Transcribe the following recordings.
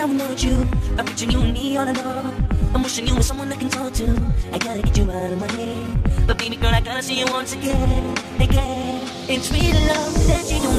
time without you. I'm picturing you and me all alone. I'm wishing you were someone I can talk to. I gotta get you out of my head. But baby girl, I gotta see you once again, again. It's real love that you don't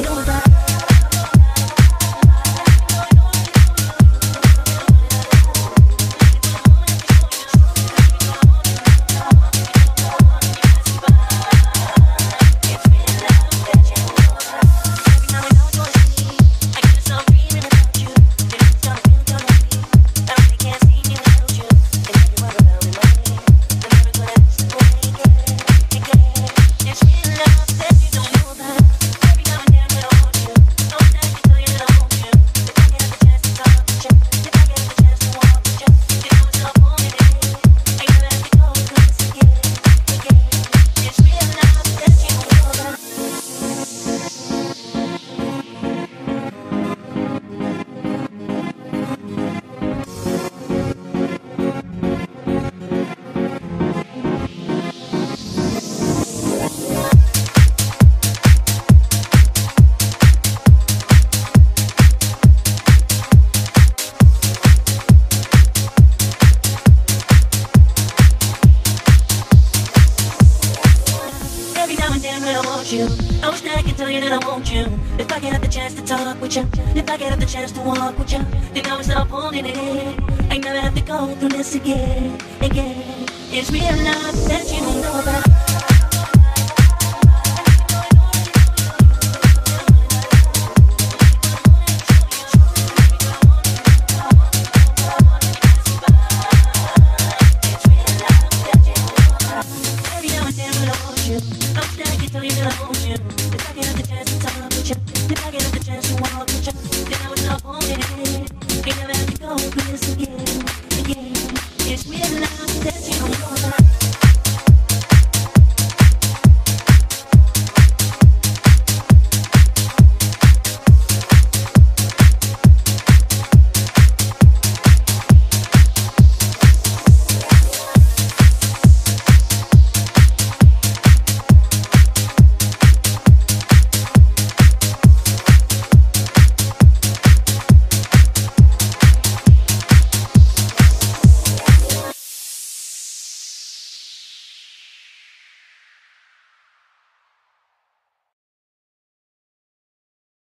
When I want you, I wish that I could tell you that I want you. If I get have the chance to talk with you, if I get have the chance to walk with you, then I will stop holding it. I never have to go through this again, again. It's real love that you don't know about. love you. It's you the chance.